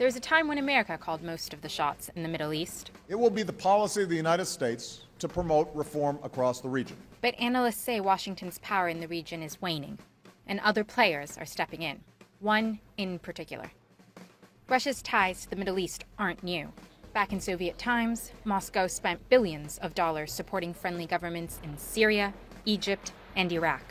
There was a time when America called most of the shots in the Middle East. It will be the policy of the United States to promote reform across the region. But analysts say Washington's power in the region is waning, and other players are stepping in. One in particular. Russia's ties to the Middle East aren't new. Back in Soviet times, Moscow spent billions of dollars supporting friendly governments in Syria, Egypt, and Iraq.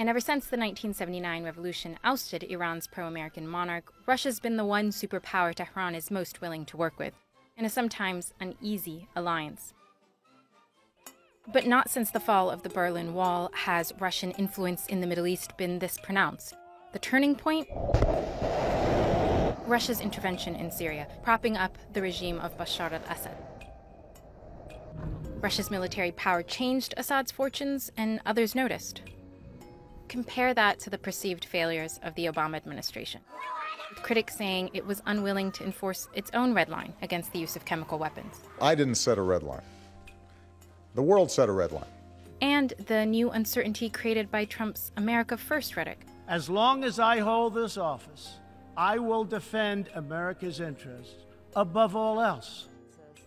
And ever since the 1979 revolution ousted Iran's pro American monarch, Russia's been the one superpower Tehran is most willing to work with, in a sometimes uneasy alliance. But not since the fall of the Berlin Wall has Russian influence in the Middle East been this pronounced. The turning point? Russia's intervention in Syria, propping up the regime of Bashar al Assad. Russia's military power changed Assad's fortunes, and others noticed. Compare that to the perceived failures of the Obama administration, critics saying it was unwilling to enforce its own red line against the use of chemical weapons. I didn't set a red line. The world set a red line. And the new uncertainty created by Trump's America First rhetoric. As long as I hold this office, I will defend America's interests above all else.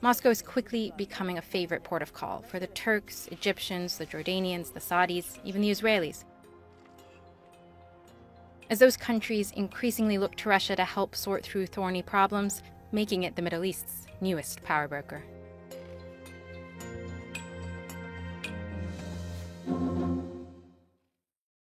Moscow is quickly becoming a favorite port of call for the Turks, Egyptians, the Jordanians, the Saudis, even the Israelis. As those countries increasingly look to Russia to help sort through thorny problems, making it the Middle East's newest power broker.